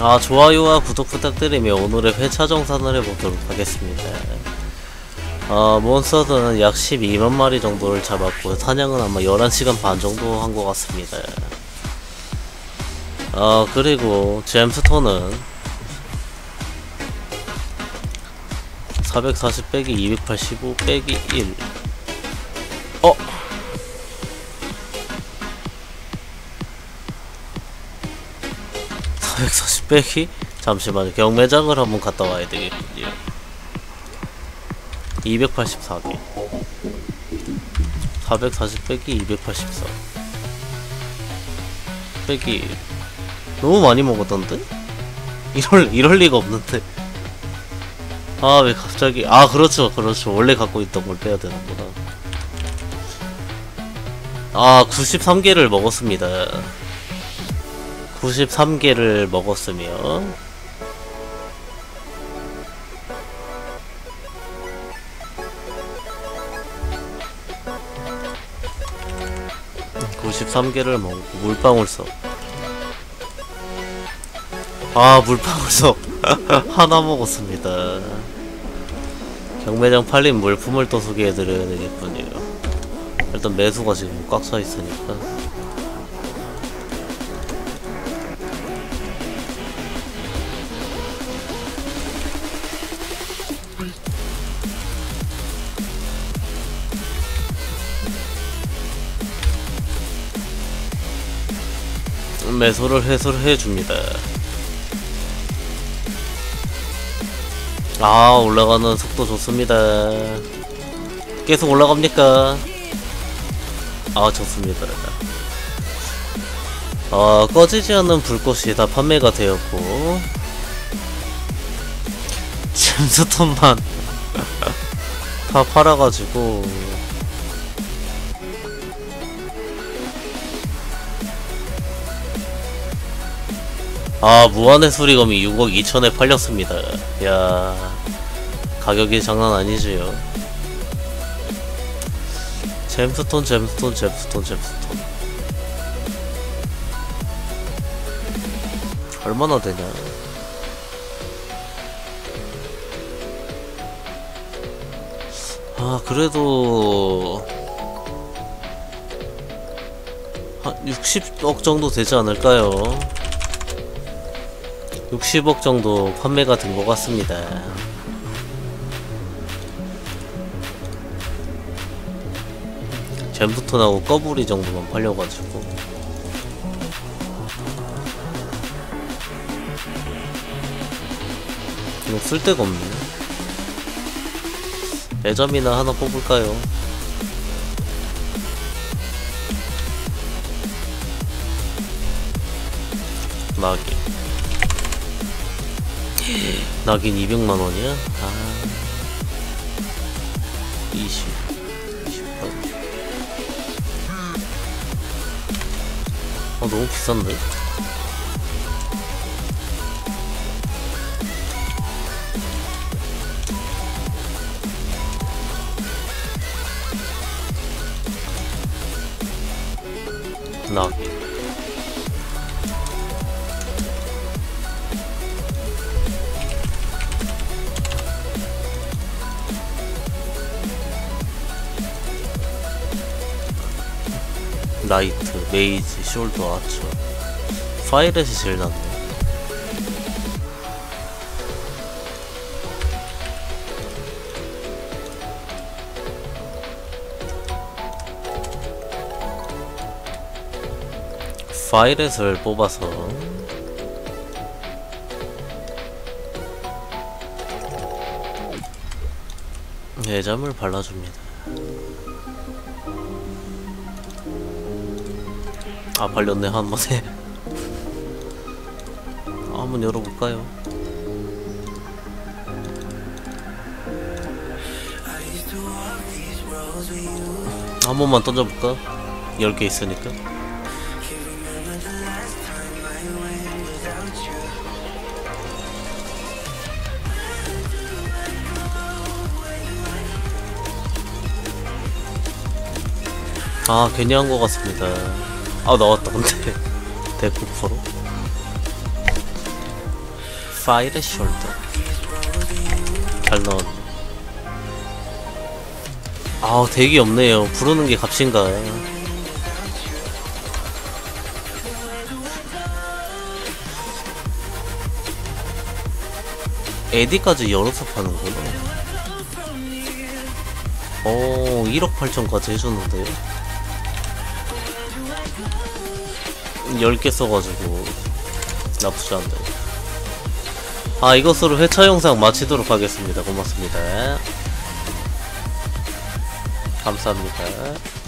아 좋아요와 구독 부탁드리며 오늘의 회차 정산을 해보도록 하겠습니다. 어 몬스터는 약 12만 마리 정도를 잡았고 사냥은 아마 11시간 반 정도 한 것 같습니다. 어 그리고 잼스톤은 440 빼기 285 빼기 1 (440 빼기) 잠시만요. 경매장을 한번 갔다 와야 되겠군요. 284개 440 빼기. 284 빼기 1 너무 많이 먹었던데? 이럴 이럴 리가 없는데. 아 왜 갑자기 아 그렇죠 그렇죠. 원래 갖고 있던 걸 빼야 되는구나. 아 93개를 먹었습니다 93개를 먹었으면 (93개를) 먹고 물방울석 아 물방울석 하나 먹었습니다. 경매장 팔린 물품을 또 소개해드려야 되겠군요. 일단 매수가 지금 꽉 차 있으니까 매수를 해소를 해줍니다. 아 올라가는 속도 좋습니다. 계속 올라갑니까? 아 좋습니다. 어, 꺼지지 않는 불꽃이 다 판매가 되었고. 잼스톤만 다 팔아가지고 아 무한의 수리검이 6억 2천에 팔렸습니다. 야 가격이 장난 아니지요. 잼스톤 잼스톤 잼스톤 잼스톤. 얼마나 되냐. 아 그래도 한 60억 정도 되지 않을까요 60억 정도 판매가 된 것 같습니다. 잼부톤하고 꺼부리 정도만 팔려가지고 이거 쓸데가 없네 애점이나 하나 뽑을까요? 나기 낙인 200만원이야? 아... 20 28 어, 너무 비싼데? 낙인 나이트, 메이지, 숄더, 아처 파이렛이 제일 낫네. 파이렛을 뽑아서 예잠을 발라줍니다 아 발렸네 한 번에 한번 열어볼까요? 한 번만 던져볼까? 10개 있으니까 아 괜히 한 것 같습니다 아 나왔다. 근데 대폭포로? 파이레 숄더. 잘 넣었네. 아우 대기 없네요. 부르는 게 값인가? 에디까지 열어서 파는구나. 오 1억 8천까지 해줬는데요 10개 써가지고 나쁘지 않네 아 이것으로 회차 영상 마치도록 하겠습니다. 고맙습니다. 감사합니다